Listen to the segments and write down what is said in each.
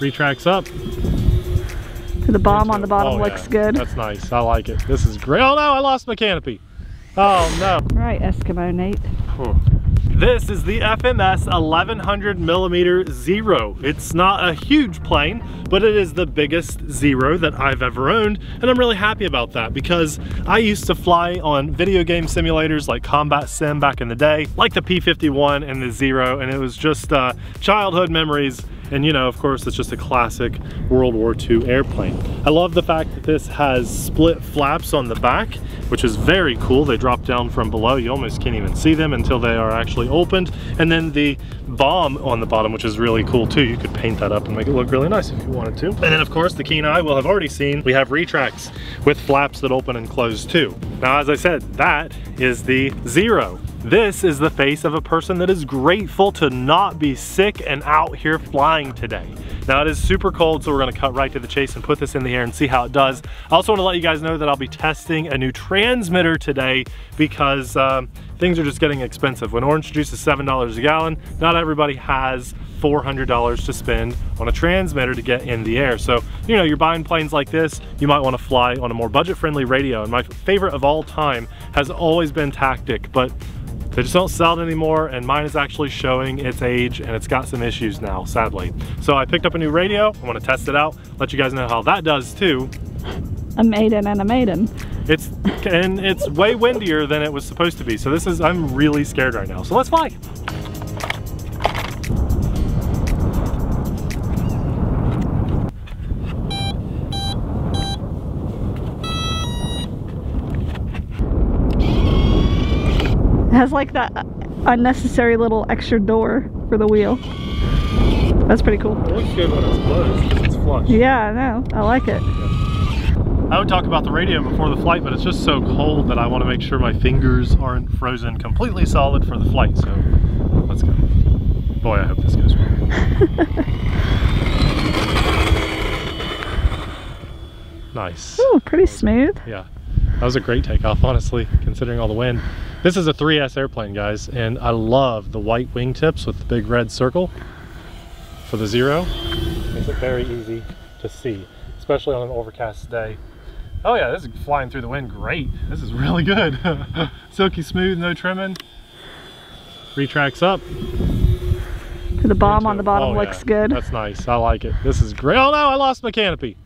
retracts up. The bomb on the bottom Oh, looks yeah. good. That's nice. I like it. This is great. Oh no, I lost my canopy. Oh no. All right, Eskimo Nate. This is the FMS 1100 millimeter Zero. It's not a huge plane, but it is the biggest Zero that I've ever owned, and I'm really happy about that because I used to fly on video game simulators like Combat Sim back in the day, like the P-51 and the Zero, and it was just uh, childhood memories and you know, of course, it's just a classic World War II airplane. I love the fact that this has split flaps on the back, which is very cool. They drop down from below. You almost can't even see them until they are actually opened. And then the bomb on the bottom, which is really cool too. You could paint that up and make it look really nice if you wanted to. And then of course, the keen eye will have already seen, we have retracts with flaps that open and close too. Now, as I said, that is the Zero. This is the face of a person that is grateful to not be sick and out here flying today. Now it is super cold, so we're gonna cut right to the chase and put this in the air and see how it does. I also wanna let you guys know that I'll be testing a new transmitter today because um, things are just getting expensive. When orange juice is $7 a gallon, not everybody has $400 to spend on a transmitter to get in the air. So, you know, you're buying planes like this, you might wanna fly on a more budget-friendly radio. And my favorite of all time has always been Tactic, but they just don't sell it anymore and mine is actually showing its age and it's got some issues now, sadly. So I picked up a new radio, I wanna test it out, let you guys know how that does too. A maiden and a maiden. It's, and it's way windier than it was supposed to be. So this is, I'm really scared right now. So let's fly. It has like that unnecessary little extra door for the wheel. That's pretty cool. It looks good when it's closed, 'cause it's flush. Yeah, I know. I like it. I would talk about the radio before the flight, but it's just so cold that I want to make sure my fingers aren't frozen completely solid for the flight. So let's go. Boy, I hope this goes well. nice. Oh, pretty smooth. Yeah, that was a great takeoff, honestly, considering all the wind. This is a 3S airplane, guys, and I love the white wingtips with the big red circle for the zero. Makes it very easy to see, especially on an overcast day. Oh yeah, this is flying through the wind great. This is really good. Silky smooth, no trimming. Retracts up. The bomb on the bottom Oh, looks yeah. good. That's nice. I like it. This is great. Oh no, I lost my canopy.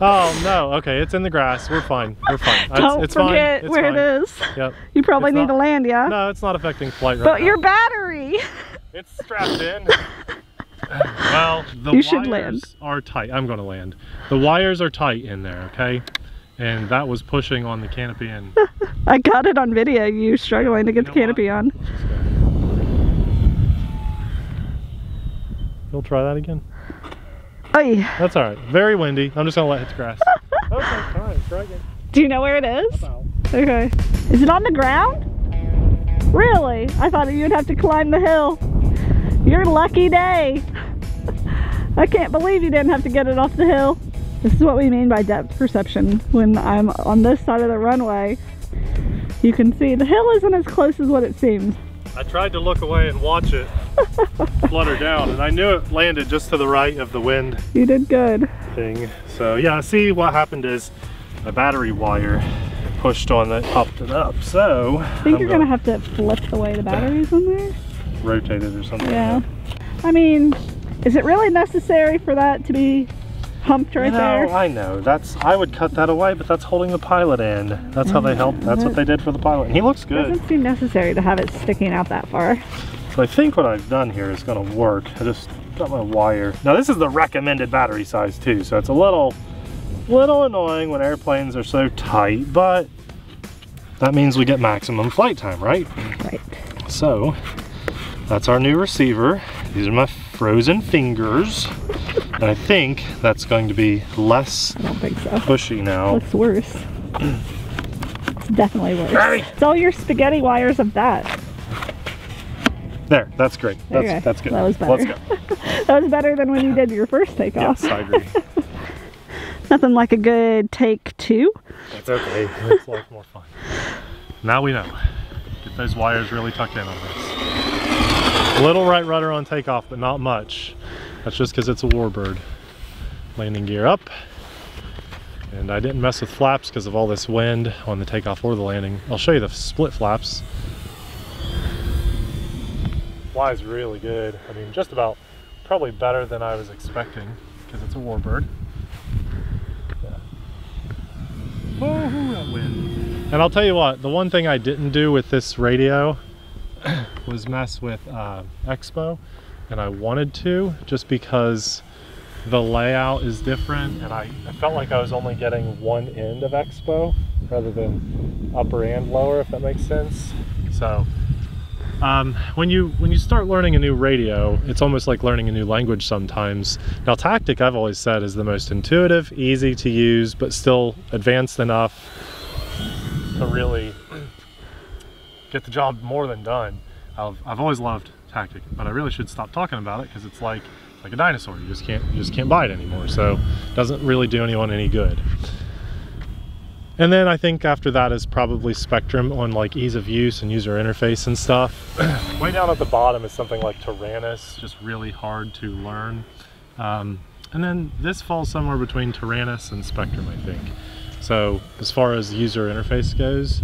Oh no. Okay, it's in the grass. We're fine. We're fine. Don't it's fine. forget It's where fine. it is. Yep. You probably It's need not- to land, yeah? No, it's not affecting flight right But now. your battery. It's strapped in. well, the You wires should land. are tight. I'm going to land. The wires are tight in there, okay? And that was pushing on the canopy and I got it on video, you struggling to get the You know canopy on. just go. You'll try that again? Oy. That's all right. Very windy. I'm just going to let it hit the grass. okay, all right, try again. Do you know where it is? Okay. Is it on the ground? Really? I thought you'd have to climb the hill. Your lucky day. I can't believe you didn't have to get it off the hill. This is what we mean by depth perception. When I'm on this side of the runway, you can see the hill isn't as close as what it seems. I tried to look away and watch it flutter down, and I knew it landed just to the right of the wind You did good. thing. So yeah, see what happened is my battery wire pushed on that, popped it up. So I think you're gonna have to flip the way the battery's in there. rotate it or something. Yeah. I mean, is it really necessary for that to be humped right no, there? I know. That's I would cut that away, but that's holding the pilot in. That's how they mm-hmm. help. That's what mm-hmm. they did for the pilot. He looks good. Doesn't seem necessary to have it sticking out that far. So I think what I've done here is gonna work. I just got my wire. Now this is the recommended battery size too, so it's a little, little annoying when airplanes are so tight, but that means we get maximum flight time, right? Right. So that's our new receiver. These are my frozen fingers. and I think that's going to be less I don't think so. pushy now. Looks worse. It's definitely worse. It's all your spaghetti wires of that. There, that's great. That's, that's good. that was better. Let's go. That was better than when you did your first takeoff. Yes, I agree. Nothing like a good take two. That's okay. Makes life more fun. Now we know. Get those wires really tucked in on this. Little right rudder on takeoff, but not much. That's just because it's a warbird. landing gear up. And I didn't mess with flaps because of all this wind on the takeoff or the landing. I'll show you the split flaps. Flies really good. I mean, just about probably better than I was expecting because it's a warbird. Yeah. Oh, that wind. And I'll tell you what, the one thing I didn't do with this radio was mess with uh, Expo, and I wanted to just because the layout is different and I, I felt like I was only getting one end of Expo rather than upper and lower if that makes sense. So um, when you when you start learning a new radio it's almost like learning a new language sometimes. Now tactic I've always said is the most intuitive easy to use but still advanced enough to really get the job more than done I've, I've always loved tactic but I really should stop talking about it because it's like like a dinosaur. You just can't you just can't buy it anymore. So it doesn't really do anyone any good. And then I think after that is probably Spektrum on like ease of use and user interface and stuff. Way down at the bottom is something like Taranis, just really hard to learn. Um, and then this falls somewhere between Taranis and Spektrum, I think. So as far as user interface goes,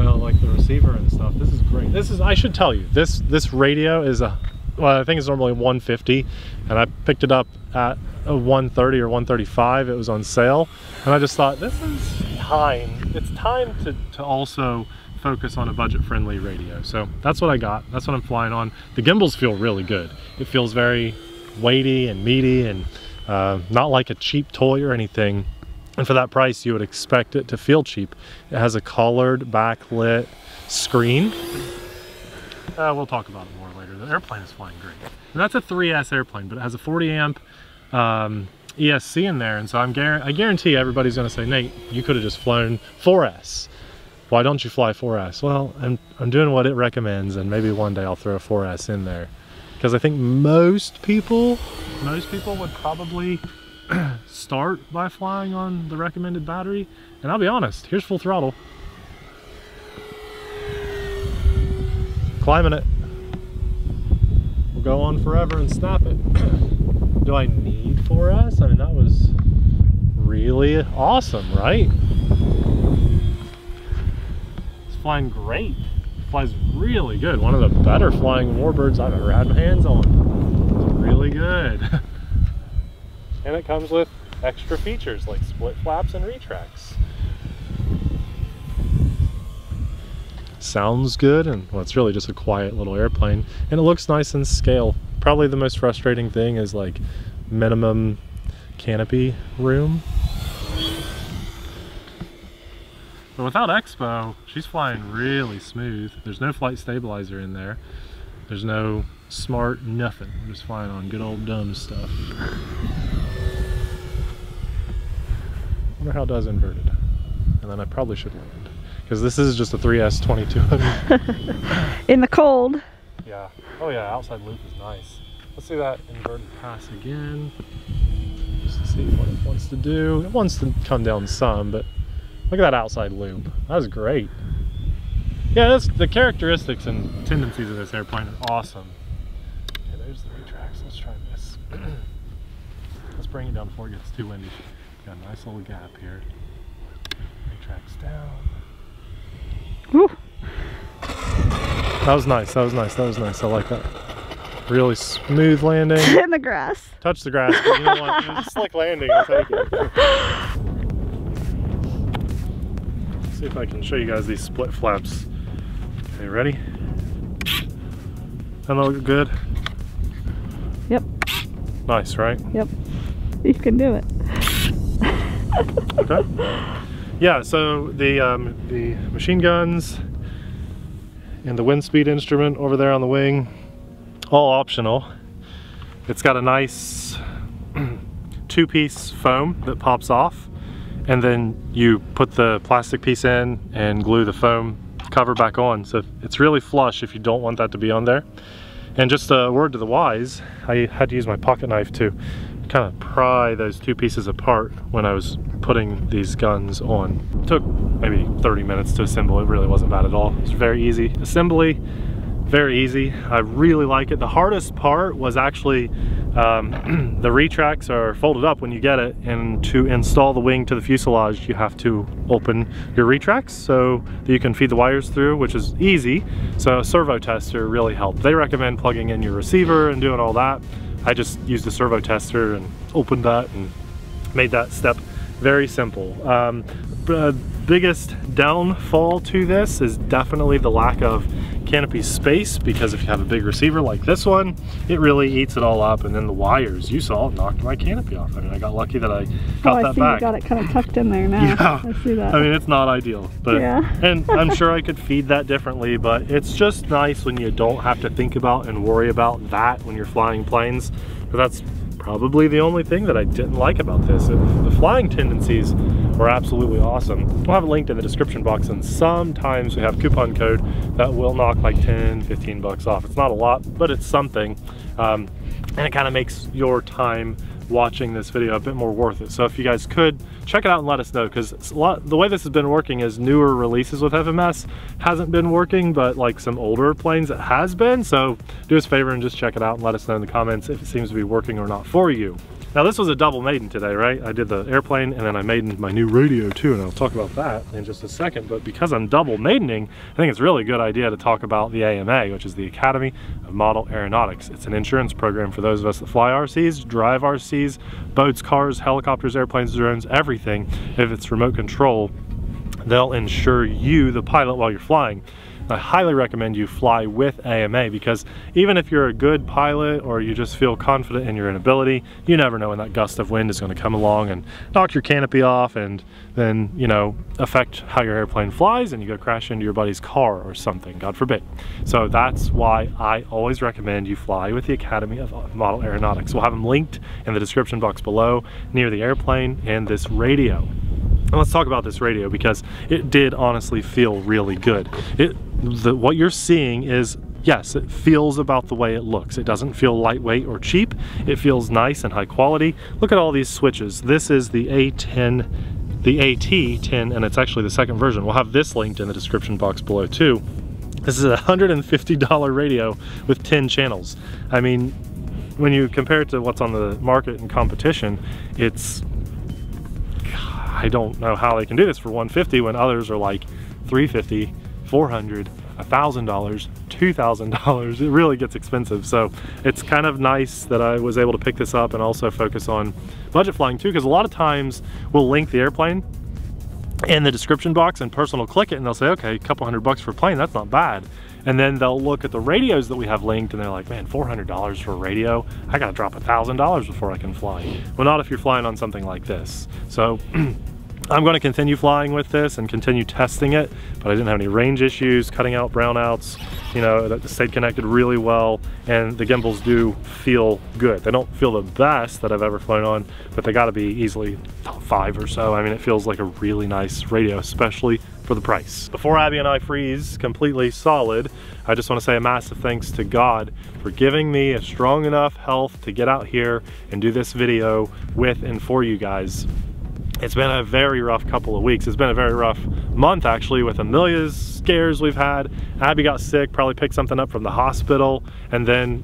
well, like the receiver and stuff, this is great. This is, I should tell you, this this radio is a well, I think it's normally 150 and I picked it up at a 130 or 135 it was on sale and I just thought this is time. It's time to, to also focus on a budget friendly radio. So that's what I got. That's what I'm flying on. The gimbals feel really good. It feels very weighty and meaty and uh, not like a cheap toy or anything and for that price you would expect it to feel cheap it has a collared backlit screen uh, we'll talk about it more later. The airplane is flying great. And that's a 3S airplane, but it has a 40 amp um, ESC in there. And so I'm gar I guarantee everybody's gonna say, Nate, you could have just flown 4S. Why don't you fly 4S? Well, I'm, I'm doing what it recommends and maybe one day I'll throw a 4S in there. Because I think most people, most people would probably start by flying on the recommended battery. And I'll be honest, here's full throttle. climbing it. We'll go on forever and snap it. Do I need 4S? I mean, that was really awesome, right? It's flying great. Flies really good. One of the better flying warbirds I've ever had my hands on. It's really good. and it comes with extra features like split flaps and retracts. sounds good and well it's really just a quiet little airplane and it looks nice in scale. Probably the most frustrating thing is like minimum canopy room. But without expo she's flying really smooth. There's no flight stabilizer in there. There's no smart nothing. We're just flying on good old dumb stuff how it does inverted and then I probably should land because this is just a 3S 2200. In the cold. Yeah. Oh yeah, outside loop is nice. Let's see that inverted pass again. Just to see what it wants to do. It wants to come down some, but look at that outside loop. That was great. Yeah, that's the characteristics and tendencies of this airplane are awesome. Okay, there's the retracts. Let's try this. Let's bring it down before it gets too windy. Got a nice little gap here. Retracts down. Woo. That was nice. That was nice. That was nice. I like that. Really smooth landing. In the grass. Touch the grass, but you know what? It was a slick landing. I'll take it. see if I can show you guys these split flaps. Okay, ready? That look good? Yep. Nice, right? Yep. You can do it. Okay yeah, so the, um, the machine guns and the wind speed instrument over there on the wing, all optional. It's got a nice two-piece foam that pops off and then you put the plastic piece in and glue the foam cover back on. So it's really flush if you don't want that to be on there. And just a word to the wise, I had to use my pocket knife to kind of pry those two pieces apart when I was putting these guns on. It took maybe 30 minutes to assemble. It really wasn't bad at all. It's very easy assembly, very easy. I really like it. The hardest part was actually um, the retracts are folded up when you get it and to install the wing to the fuselage you have to open your retracts so that you can feed the wires through which is easy. So a servo tester really helped. They recommend plugging in your receiver and doing all that. I just used a servo tester and opened that and made that step very simple. Um, biggest downfall to this is definitely the lack of canopy space because if you have a big receiver like this one, it really eats it all up and then the wires, you saw, knocked my canopy off. I mean, I got lucky that I got oh, that I see back. you got it kind of tucked in there now. Yeah. I see that. I mean, it's not ideal, but, Yeah. and I'm sure I could feed that differently, but it's just nice when you don't have to think about and worry about that when you're flying planes. But that's probably the only thing that I didn't like about this. The flying tendencies were absolutely awesome. We'll have it linked in the description box and sometimes we have coupon code that will knock like 10, 15 bucks off. It's not a lot, but it's something. Um, and it kind of makes your time watching this video a bit more worth it. So if you guys could check it out and let us know because the way this has been working is newer releases with FMS hasn't been working, but like some older planes it has been. So do us a favor and just check it out and let us know in the comments if it seems to be working or not for you. Now this was a double maiden today, right? I did the airplane and then I maidened my new radio too, and I'll talk about that in just a second. But because I'm double maidening, I think it's really a good idea to talk about the AMA, which is the Academy of Model Aeronautics. It's an insurance program for those of us that fly RCs, drive RCs, boats, cars, helicopters, airplanes, drones, everything. If it's remote control, they'll insure you, the pilot, while you're flying. I highly recommend you fly with AMA because even if you're a good pilot or you just feel confident in your ability, you never know when that gust of wind is going to come along and knock your canopy off and then, you know, affect how your airplane flies and you go crash into your buddy's car or something, God forbid. So that's why I always recommend you fly with the Academy of Model Aeronautics. We'll have them linked in the description box below near the airplane and this radio. And let's talk about this radio because it did honestly feel really good. It, the, what you're seeing is yes, it feels about the way it looks. It doesn't feel lightweight or cheap. It feels nice and high quality. Look at all these switches. This is the A10, the AT10, and it's actually the second version. We'll have this linked in the description box below too. This is a $150 radio with 10 channels. I mean, when you compare it to what's on the market and competition, it's I don't know how they can do this for 150 when others are like 350, 400, $1,000, $2,000. It really gets expensive. So it's kind of nice that I was able to pick this up and also focus on budget flying too, because a lot of times we'll link the airplane in the description box and person will click it and they'll say, okay, a couple hundred bucks for a plane, that's not bad. And then they'll look at the radios that we have linked and they're like, man, $400 for a radio? I gotta drop a $1,000 before I can fly. Well, not if you're flying on something like this. So I'm going to continue flying with this and continue testing it, but I didn't have any range issues, cutting out brownouts, you know, that stayed connected really well, and the gimbals do feel good. They don't feel the best that I've ever flown on, but they gotta be easily top five or so. I mean, it feels like a really nice radio, especially for the price. Before Abby and I freeze completely solid, I just wanna say a massive thanks to God for giving me a strong enough health to get out here and do this video with and for you guys. It's been a very rough couple of weeks. It's been a very rough month actually with Amelia's scares we've had. Abby got sick, probably picked something up from the hospital, and then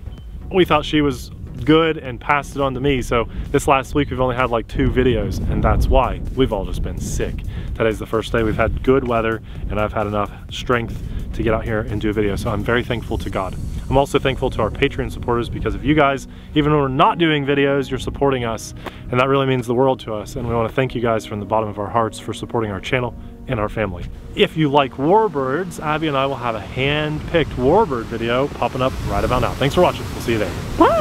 we thought she was good and passed it on to me. So this last week we've only had like two videos and that's why we've all just been sick. Today's the first day we've had good weather and I've had enough strength to get out here and do a video. So I'm very thankful to God. I'm also thankful to our Patreon supporters because of you guys, even when we're not doing videos, you're supporting us. And that really means the world to us. And we wanna thank you guys from the bottom of our hearts for supporting our channel and our family. If you like warbirds, Abby and I will have a hand-picked warbird video popping up right about now. Thanks for watching. We'll see you there. Bye.